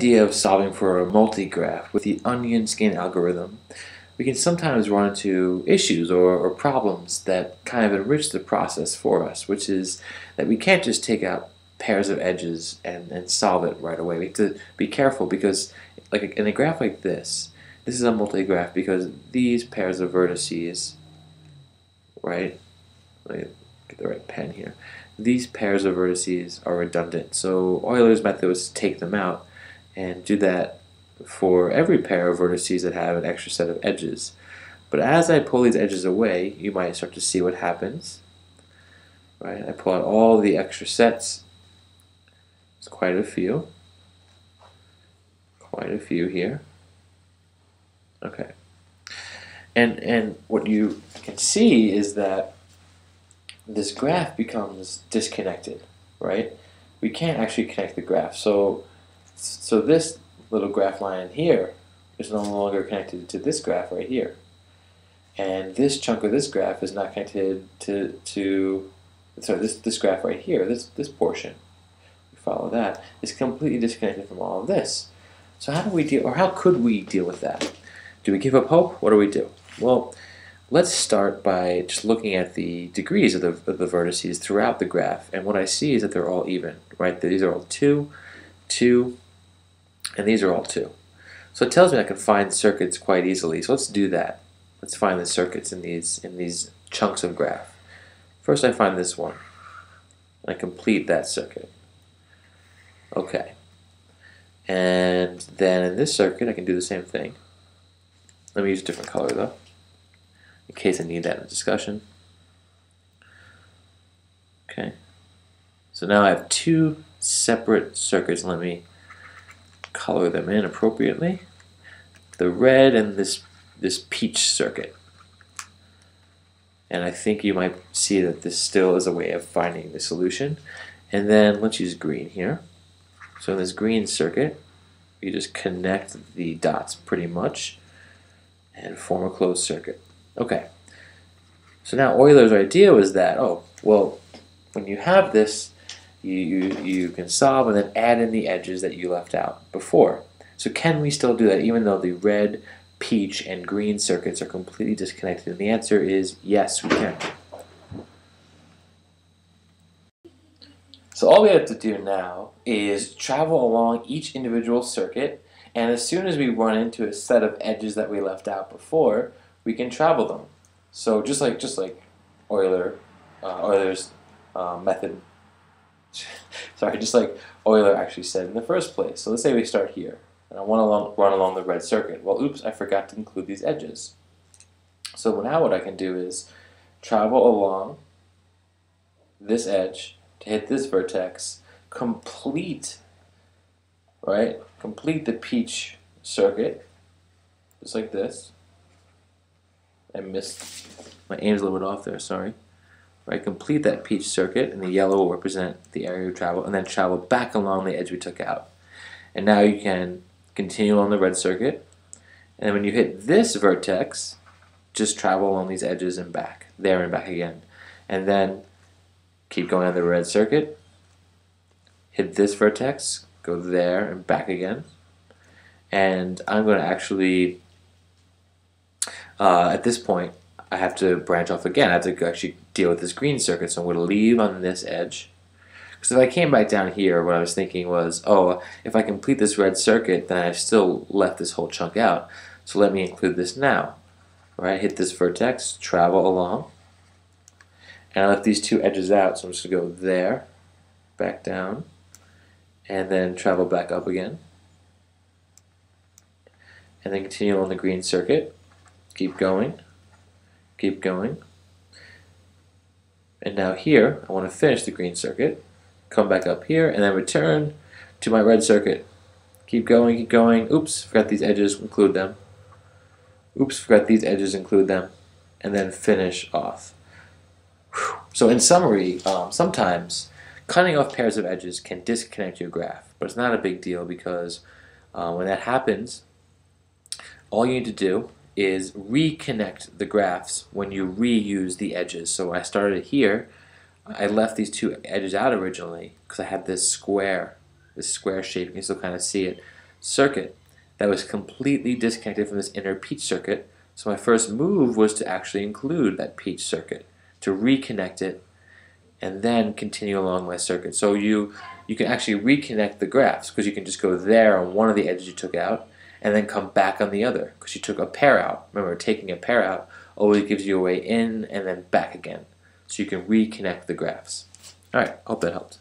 idea of solving for a multigraph with the onion skin algorithm, we can sometimes run into issues or, or, problems that kind of enrich the process for us, which is that we can't just take out pairs of edges and, and solve it right away. We have to be careful because like in a graph like this, this is a multigraph because these pairs of vertices, right, get the right pen here, these pairs of vertices are redundant. So Euler's method was to take them out and do that for every pair of vertices that have an extra set of edges. But as I pull these edges away, you might start to see what happens. Right? I pull out all the extra sets. It's quite a few. Quite a few here. Okay. And and what you can see is that this graph becomes disconnected, right? We can't actually connect the graph. So so this little graph line here is no longer connected to this graph right here. And this chunk of this graph is not connected to, to sorry, this, this graph right here, this, this portion. We follow that. It's completely disconnected from all of this. So how do we deal, or how could we deal with that? Do we give up hope? What do we do? Well, let's start by just looking at the degrees of the, of the vertices throughout the graph. And what I see is that they're all even, right? These are all 2, 2, and these are all 2. So it tells me I can find circuits quite easily. So let's do that. Let's find the circuits in these in these chunks of graph. First I find this one. I complete that circuit. Okay. And then in this circuit I can do the same thing. Let me use a different color though, in case I need that in discussion. Okay. So now I have two separate circuits. Let me color them in appropriately. The red and this, this peach circuit. And I think you might see that this still is a way of finding the solution. And then let's use green here. So in this green circuit, you just connect the dots pretty much and form a closed circuit. Okay. So now Euler's idea was that, oh, well, when you have this you, you, can solve and then add in the edges that you left out before. So can we still do that even though the red, peach, and green circuits are completely disconnected? And the answer is yes, we can. So all we have to do now is travel along each individual circuit and as soon as we run into a set of edges that we left out before, we can travel them. So just like just like Euler, uh, Euler's uh, method sorry, just like Euler actually said in the first place. So let's say we start here, and I want to run along the red circuit. Well, oops, I forgot to include these edges. So now what I can do is travel along this edge to hit this vertex, complete, right, complete the peach circuit, just like this. I missed, my aim's a little bit off there, sorry right? Complete that peach circuit, and the yellow will represent the area of travel, and then travel back along the edge we took out. And now you can continue on the red circuit, and when you hit this vertex, just travel along these edges and back, there and back again. And then keep going on the red circuit, hit this vertex, go there and back again. And I'm going to actually, uh, at this point, I have to branch off again. I have to actually deal with this green circuit. So I'm going to leave on this edge. Because if I came back down here, what I was thinking was, oh, if I complete this red circuit, then I've still left this whole chunk out. So let me include this now. Right, hit this vertex, travel along. And I left these two edges out, so I'm just going to go there, back down, and then travel back up again. And then continue on the green circuit. Keep going keep going. And now here, I want to finish the green circuit, come back up here, and then return to my red circuit. Keep going, keep going. Oops, forgot these edges, include them. Oops, forgot these edges, include them. And then finish off. So in summary, um, sometimes cutting off pairs of edges can disconnect your graph, but it's not a big deal because uh, when that happens, all you need to do is reconnect the graphs when you reuse the edges. So I started here, I left these two edges out originally because I had this square, this square shape, you can still kind of see it. circuit that was completely disconnected from this inner peach circuit. So my first move was to actually include that peach circuit, to reconnect it, and then continue along my circuit. So you, you can actually reconnect the graphs because you can just go there on one of the edges you took out and then come back on the other because you took a pair out. Remember, taking a pair out always gives you a way in and then back again. So you can reconnect the graphs. All right, hope that helped.